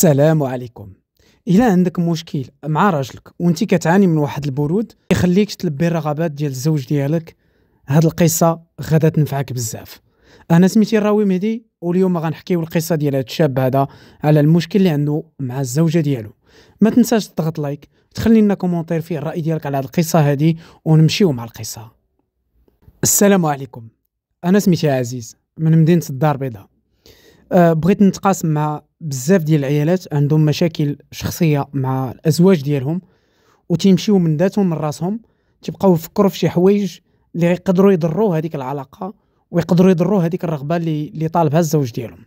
السلام عليكم. إلا عندك مشكل مع راجلك وانت كتعاني من واحد البرود يخليك تلبي الرغبات ديال الزوج ديالك. هاد القصة غادا تنفعك بزاف. أنا سميتي راوي مهدي واليوم غنحكيو القصة ديال هاد الشاب هذا على المشكل اللي عنده مع الزوجة ديالو. ما تنساش تضغط like تخلي لنا commentaire فيه الرأي ديالك على هاد القصة هادي ونمشيو مع القصة. السلام عليكم. أنا سميتي عزيز من مدينة الدار البيضاء. بغيت نتقاسم مع بزاف ديال العيالات عندهم مشاكل شخصية مع الأزواج ديالهم وتيمشيو من ذاتهم من راسهم تيبقاو يفكروا في شي حوايج اللي يقدروا يضروا هذيك العلاقة ويقدروا يضروا هذيك الرغبة اللي اللي طالبها الزوج ديالهم.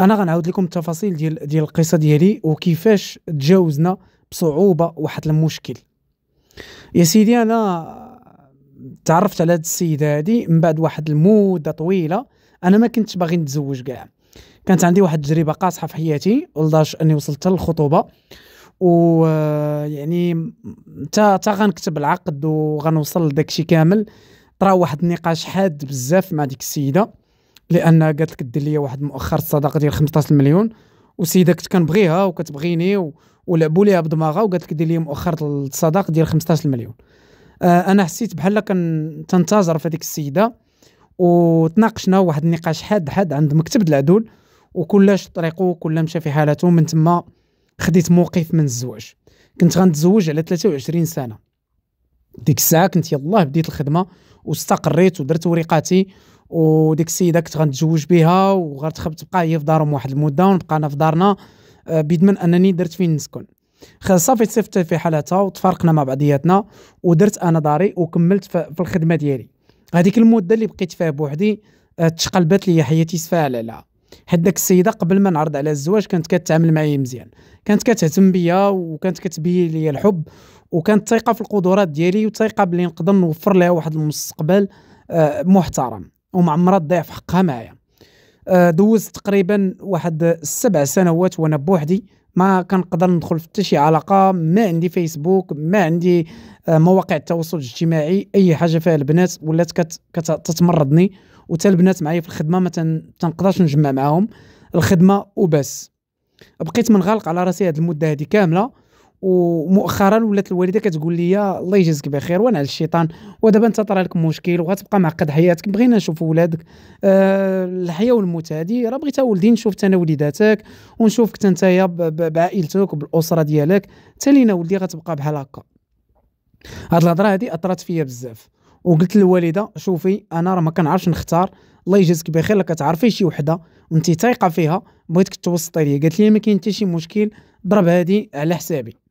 أنا غنعاود لكم التفاصيل ديال ديال القصة ديالي وكيفاش تجاوزنا بصعوبة واحد المشكل. يا سيدي أنا تعرفت على هاد السيدة هادي من بعد واحد المدة طويلة أنا ما كنتش باغي نتزوج كاع. كانت عندي واحد التجربة قاصحة في حياتي ولداش أني وصلت للخطوبة. و يعني تا تا غنكتب العقد وغنوصل لداك كامل. طرا واحد النقاش حاد بزاف مع ديك السيدة لأن قالت لك دير لي واحد مؤخر الصداقة ديال 15 مليون. وسيدة كنت كنبغيها وكتبغيني و... ولعبوا ليها بدماغها وقالت لك دير لي مؤخر الصداق ديال 15 مليون. آه أنا حسيت بحال كنتنتظر في هذيك السيدة. وتناقشنا واحد النقاش حاد حاد عند مكتب العدول وكلاش طريقه كل مشى في حالته من تما خديت موقف من الزواج. كنت غنتزوج على 23 سنة. ديك الساعة كنت يلاه بديت الخدمة واستقريت ودرت وريقاتي وديك السيدة كنت غنتزوج بها وغتخب تبقى هي في دارهم واحد المدة ونبقى أنا في دارنا آه، بيضمن أنني درت فين نسكن صافي تصيفط في حالتها وتفارقنا مع بعضياتنا ودرت أنا داري وكملت في الخدمة ديالي. هذيك المده اللي بقيت فيها بوحدي آه، تقلبت لي حياتي سفال عليها حيت داك السيده قبل ما نعرض على الزواج كانت كتعامل معايا مزيان. كانت كتهتم بيا وكانت كتبين لي الحب وكانت ثقه في القدرات ديالي وثقه بلي نقدر نوفر لها واحد المستقبل آه، محترم وما عمرها تضيع في حقها معايا. آه، دوزت تقريبا واحد سبع سنوات وأنا بوحدي ما كنقدر ندخل في حتى شي علاقة ما عندي فيسبوك ما عندي آه، مواقع التواصل الاجتماعي أي حاجة فيها البنات ولات كتتمرضني وتا البنات معايا في الخدمة ما تنقدرش نجمع معاهم. الخدمة وبس. بقيت منغلق على راسي هذه المدة هذه كاملة. ومؤخرا ولات الوالدة كتقول لي الله يجازيك بخير وأنا على الشيطان. ودابا انت طرا لك مشكل وغتبقى معقد حياتك. بغينا نشوف ولادك. أه الحياة والموت هذه راه بغيت ولدي نشوف أنا وليداتك ونشوفك انت بعائلتك وبالاسره ديالك. حتى لينا ولدي غتبقى بحال هكا. هاد الهضرة هذه أثرت فيا بزاف. وقلت للوالدة شوفي أنا راه ما كنعرفش نختار. الله يجازيك بخير لك تعرفي شي وحدة وانت ثايقه فيها بغيتك توسطي لي قالت لي ما كاين حتى شي مشكل ضرب هذه على حسابي.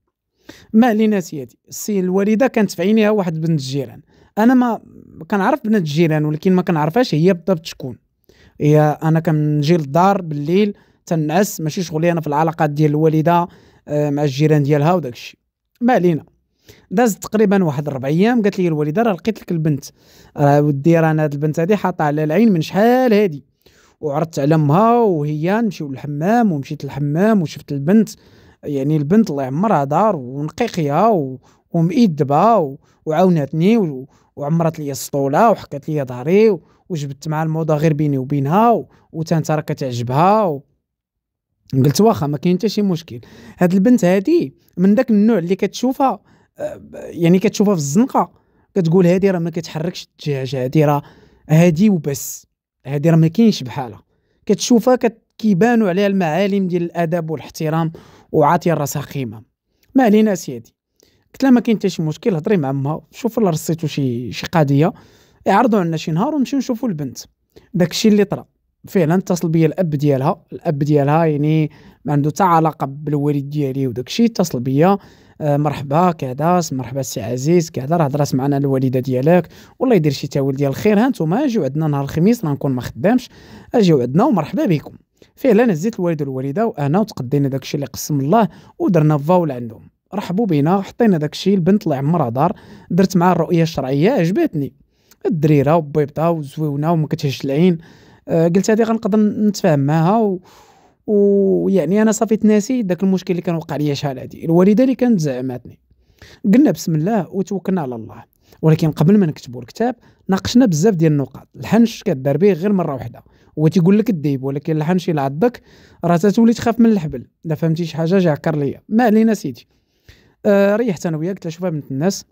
ما علينا سيدي السي الوالدة كانت في عينيها واحد بنت الجيران أنا ما كنعرف بنات الجيران ولكن ما كنعرفهاش هي بالضبط شكون. هي أنا كنجي للدار بالليل تنعس ماشي شغلي أنا في العلاقات ديال الوالدة آه، مع الجيران ديالها وداك الشيء. ما علينا. دازت تقريبا واحد ربع أيام قالت لي الوالدة راه لقيت لك البنت. راه ودي راه هاد البنت هادي حاطة على العين من شحال هادي. وعرضت على أمها وهي نمشيو للحمام ومشيت للحمام وشفت البنت. يعني البنت الله يعمرها دار ونقيقية ومئدبه وعاونتني وعمرت لي السطولة وحكات لي ظهري وجبت مع الموضة غير بيني وبينها وتانت راه كتعجبها قلت واخا ما كاين حتى شي مشكل. هاد البنت هادي من داك النوع اللي كتشوفها آه، يعني كتشوفها في الزنقة كتقول هادي راه ما كتحركش الدجاج هادي راه هادي وبس هادي راه ما كاينش بحالها. كتشوفها كيبانوا عليها المعالم ديال الأدب والاحترام وعاطية راسها قيمه ما علينا سيدي قلت لها ما كاين حتى شي مشكل هضري مع أمها. شوفوا لا رصيتو شي شي قضية. يعرضوا عنا شي نهار ونمشيو نشوفوا البنت. داكشي اللي طرا. فعلا اتصل بيا الأب ديالها. الأب ديالها يعني ما عنده حتى علاقة بالوالد ديالي وداكشي. اتصل بيا آه مرحبا كذا مرحبا سي عزيز كذا راه هضرات معنا الوالدة ديالك. والله يدير شي تاويل ديال الخير. ها نتوما اجيو عندنا نهار الخميس راه نكون ما خدامش. اجيو عندنا ومرحبا بكم. فعلا هزيت الوالد والوالدة وأنا وتقدينا داكشي اللي قسم الله ودرنا فاول عندهم. رحبوا بينا حطينا داكشي البنت الله يعمرها دار درت معها الرؤية الشرعية عجبتني. الدريرة وبيبطة وزويونة وما كتهش العين. آه قلت هذه غنقدر نتفاهم معها ويعني أنا صافي تناسي داك المشكل اللي كان وقع لي شحال هادي. الوالدة اللي كانت زعماتني. قلنا بسم الله وتوكلنا على الله. ولكن قبل ما نكتبوا الكتاب ناقشنا بزاف ديال النقاط. الحنش كدار به غير مرة واحدة هو تيقول لك الديب ولكن لحن شي لعضك راه تتولي تخاف من الحبل. الا فهمتي شي حاجة؟ جا عكر ليا. ما علينا سيدي. آه ريحت أنا وياك شوفها بنت الناس.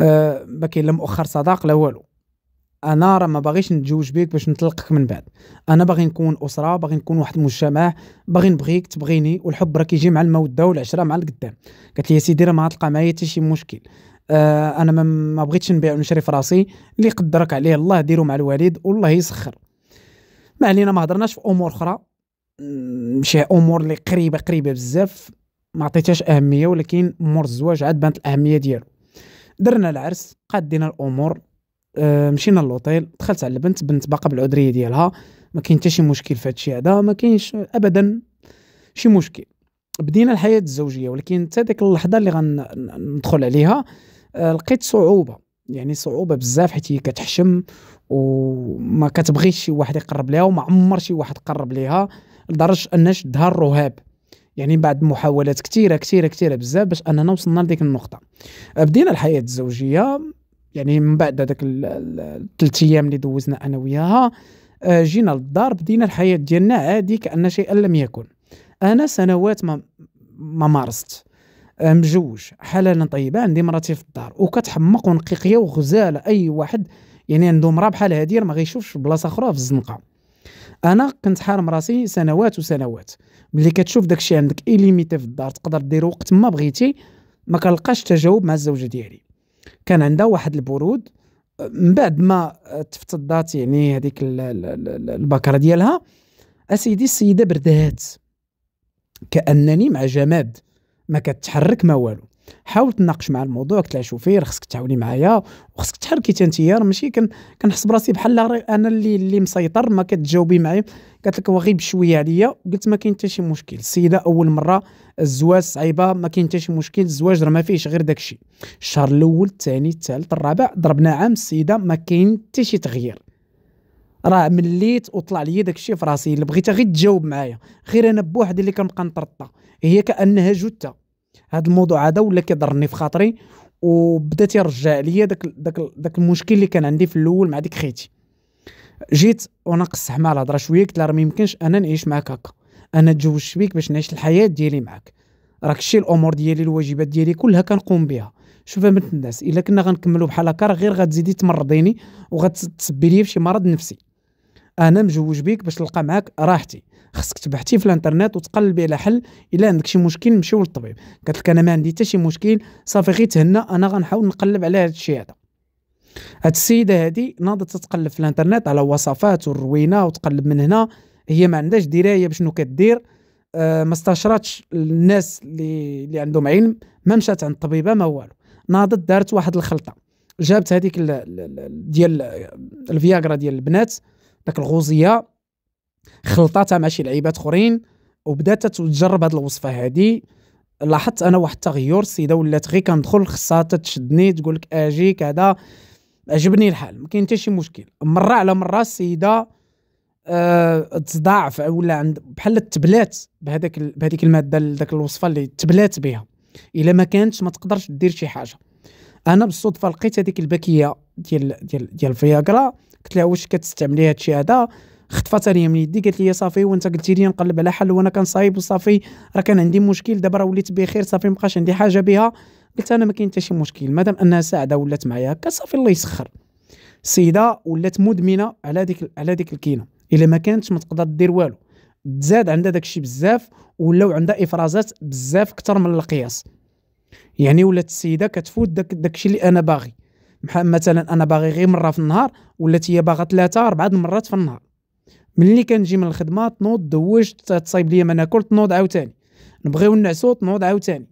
آه ما كاين لا مؤخر صداق لا والو. أنا راه ما باغيش نتزوج بيك باش نطلقك من بعد. أنا باغي نكون أسرة باغي نكون واحد المجتمع باغي نبغيك تبغيني والحب راه كيجي مع المودة والعشرة مع القدام. قالت لي يا سيدي راه ما غتلقى معايا حتى شي مشكل. آه أنا ما بغيتش نبيع ونشري في راسي اللي قدرك عليه الله ديرو مع الوالد والله يسخر. ما علينا ما هضرناش في امور أخرى. شي امور اللي قريبة قريبة بزاف ما عطيتهاش أهمية ولكن امور الزواج عاد بانت الأهمية ديالو. درنا العرس قادينا الأمور آه مشينا للوطيل دخلت على البنت بنت باقا بالعذرية ديالها. ما كاين حتى شي مشكل في هادشي هذا ما كاينش ابدا شي مشكل. بدينا الحياة الزوجية ولكن حتى ديك اللحظة اللي غندخل عليها آه لقيت صعوبة. يعني صعوبة بزاف حيت هي كتحشم وما كتبغيش شي واحد يقرب ليها وما عمر شي واحد قرب ليها لدرجة ان شدها الرهاب. يعني بعد محاولات كثيره كثيره كثيره بزاف باش أننا وصلنا لديك النقطة. بدينا الحياة الزوجية يعني من بعد هذاك الثلاث أيام اللي دوزنا أنا وياها آه، جينا للدار بدينا الحياة ديالنا عادي كأن شيئا لم يكن. أنا سنوات ما ما مارست. مجوج حلالا طيبا عندي مراتي في الدار. وكتحمق ونقيقية وغزاله أي واحد يعني عنده مراه بحال هادي ما غيشوفش بلاصة أخرى في الزنقة. أنا كنت حارم راسي سنوات وسنوات. ملي كتشوف داكشي عندك illimité في الدار تقدر دير وقت ما بغيتي ما كنلقاش تجاوب مع الزوجة ديالي. كان عندها واحد البرود من بعد ما تفتضات يعني هذيك البكرة ديالها أسيدي السيدة بردات. كأنني مع جماد. ما كتحرك ما والو. حاولت تناقش مع الموضوع قلت لها شوفي راه خصك تعاوني معايا وخصك تحركي انت راه ماشي كن كنحس براسي بحال أنا اللي اللي مسيطر ما كتجاوبي معايا. قالت لك غير بشويه عليا قلت ما كاين حتى شي مشكل. السيدة أول مرة الزواج صعيبة ما كاين حتى شي مشكل الزواج راه ما فيهش غير داك الشيء الشهر الأول الثاني الثالث الرابع ضربنا عام السيدة ما كاين حتى شي تغيير. راه مليت وطلع لي داك الشيء في راسي اللي بغيتها غير تجاوب معايا. غير أنا بوحدي اللي كنبقى نطرطا هي كأنها جثة. هذا الموضوع هذا ولا كيضرني في خاطري وبدا تيرجع ليا داك داك داك المشكل اللي كان عندي في الأول مع ديك خيتي. جيت وناقص مع الهضرة شوية قلت لها راه يمكنش أنا نعيش معاك هكا أنا تزوجت بيك باش نعيش الحياة ديالي معاك راك شي الأمور ديالي الواجبات ديالي كلها كنقوم بها شوف بنت الناس إلا كنا غنكملوا بحال هكا غير غتزيدي تمرضيني وغتسبي لي في شي مرض نفسي. أنا مجوج بيك باش نلقى معاك راحتي. خصك تبحثي في الانترنت وتقلبي على حل الا عندك شي مشكل نمشيو للطبيب. قالت أنا ما عندي حتى شي مشكل صافي غير تهنى أنا غنحاول نقلب على هذا الشيء هذا. هاد السيدة هادي ناضت تتقلب في الانترنت على وصفات والروينة وتقلب من هنا. هي ما عندهاش دراية بشنو كدير. آه ما استشرتش الناس اللي اللي عندهم علم. ما مشات عند الطبيبه ما والو. ناضت دارت واحد الخلطة. جابت هذيك ديال الفياغرا ديال البنات. داك الغوزية خلطاتها مع شي لعيبات اخرين وبدات تجرب هذه الوصفة هذه لاحظت أنا واحد التغير السيدة ولات غير كندخل خصها تشدني تقول لك أجي كذا. عجبني الحال ما كاين حتى شي مشكل. مرة على مرة السيدة أه تضاعف ولا عند بحال تبلات بهذاك بهذيك المادة ذاك الوصفة اللي تبلات بها. إلا ما كانتش ما تقدرش دير شي حاجة. أنا بالصدفة لقيت هذيك الباكية ديال ديال ديال الفياغرا قلت لها واش كتستعملي هذا الشيء هذا؟ خطفتها لي من يدي قالت لي صافي وانت قلتي لي نقلب على حل وأنا كنصايب وصافي راه كان عندي مشكل دابا راه وليت بخير صافي مابقاش عندي حاجة بها. قلت أنا ما كاين حتى شي مشكل مادام أنها ساعدة ولات معايا هكا صافي الله يسخر. السيده ولات مدمنة على ديك على ديك الكينة إلا ما كانتش ما تقدر دير والو. تزاد عندها داك الشيء بزاف ولاو عندها إفرازات بزاف أكثر من القياس. يعني ولات السيدة كتفوت داك داك الشيء اللي أنا باغي. مثلا أنا باغي غير مرة في النهار ولات هي باغا ثلاثة أربعة المرات في النهار. ملي كنجي من الخدمة تنوض دوج تصايب ليا ما ناكل تنوض عاوتاني. نبغيو نعسو تنوض عاوتاني.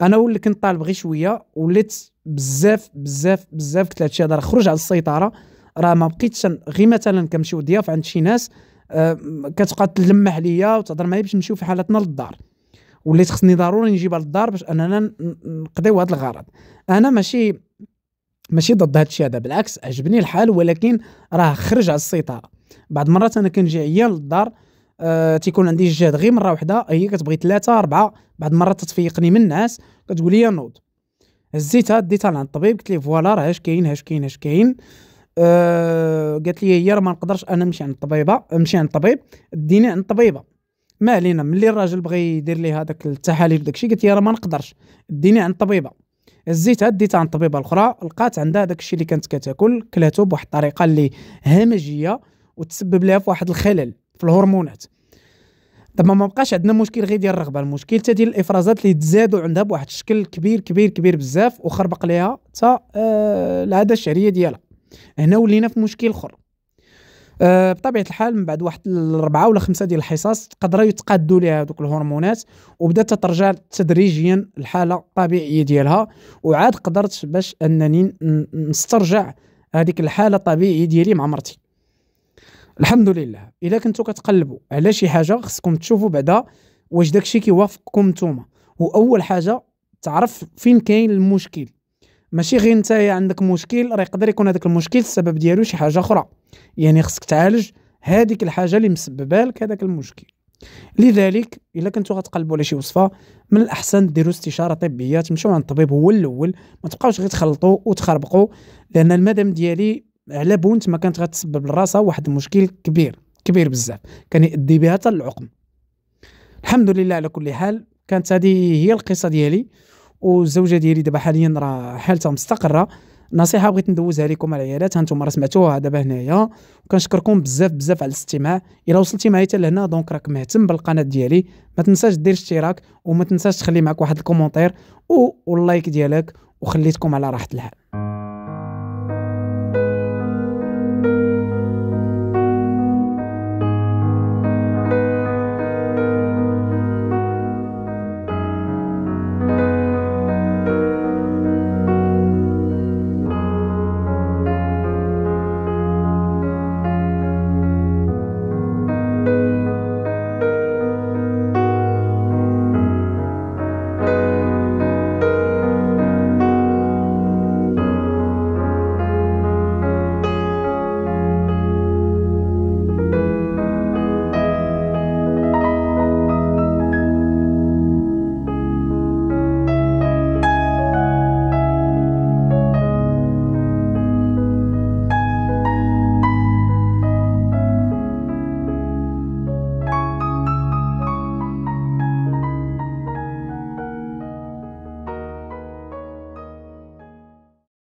أنا ولي كنت طالب غير شوية وليت بزاف بزاف بزاف قلت هادشي هذا خرج على السيطرة. راه ما بقيتش غير مثلا كنمشيو ضياف عند شي ناس آه كتبقى تلمح ليا وتهضر معايا باش نمشيو في حالتنا للدار. وليت خصني ضروري نجيبها للدار باش أننا نقضيو هذا الغرض. أنا ماشي ماشي ضد هذا الشيء هذا بالعكس عجبني الحال ولكن راه خرج على السيطرة. بعض المرات أنا كنجي عيان للدار آه تيكون عندي الجهد غير مرة واحدة هي كتبغي ثلاثة أربعة بعض المرات تتفيقني من الناس كتقول لي نوض. هزيتها ديتها لعند الطبيب قلت ليه voilà راه اش كاين اش كاين اش كاين. أه قالت لي هي راه ما نقدرش أنا نمشي عند الطبيبة نمشي عند الطبيب ديني عند الطبيبة. ما علينا ملي الراجل بغى يدير لي هذاك التحاليل داكشي قالت لي راه ما نقدرش ديني عند الطبيبة. هزيتها ديتها عند الطبيبه الأخرى لقات عندها داك الشيء اللي كانت كتاكل كلاتو بواحد الطريقة اللي همجية وتسبب لها في واحد الخلل في الهرمونات. دابا ما بقاش عندنا مشكل غير ديال الرغبة المشكل ديال الإفرازات اللي تزادوا عندها بواحد الشكل كبير كبير كبير بزاف وخربق ليها حتى آه العادة الشهرية ديالها. هنا ولينا في مشكل أخر. آه بطبيعة الحال من بعد واحد الاربعه ولا خمسة ديال الحصص قدروا يتقادوا لها هذوك الهرمونات وبدات ترجع تدريجيا الحالة الطبيعية ديالها وعاد قدرت باش أنني نسترجع هذيك الحالة الطبيعية ديالي مع مرتي. الحمد لله. إلا كنتو كتقلبوا على شي حاجة خصكم تشوفوا بعدا واش داكشي كيوافقكم نتوما. وأول حاجة تعرف فين كاين المشكل. ماشي غير انت عندك مشكل راه يقدر يكون هذاك المشكل السبب ديالو شي حاجة أخرى. يعني خصك تعالج هذيك الحاجة اللي مسببة لك هذاك المشكل. لذلك إلا كنتو غتقلبوا على شي وصفة من الأحسن ديروا استشارة طبية تمشيو عند الطبيب هو الأول ما تبقاوش غير تخلطوا وتخربقوا لأن المدام ديالي على بونت ما كانت غتسبب لراسها واحد المشكل كبير كبير بزاف كان يؤدي بها حتى للعقم الحمد لله على كل حال كانت هذه هي القصة ديالي. والزوجه ديالي دابا حاليا راه حالتها مستقرة. نصيحة بغيت ندوزها لكم العيالات هانتوما راه سمعتوها دابا هنايا. وكنشكركم بزاف بزاف على الاستماع. إلا وصلتي معايا حتى لهنا donc راك مهتم بالقناة ديالي. ما تنساش دير اشتراك وما تنساش تخلي معك واحد ال commentaire وال like ديالك وخليتكم على راحة الحال.